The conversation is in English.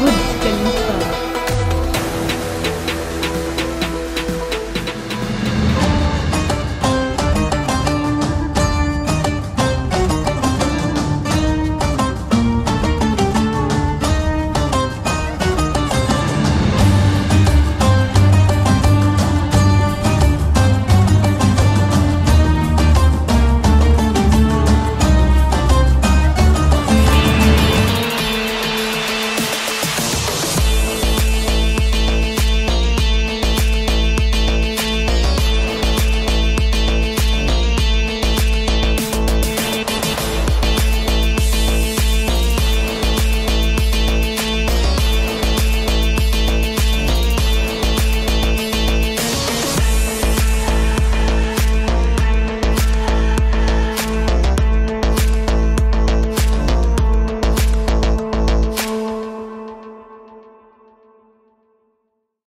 Burj Khalifa.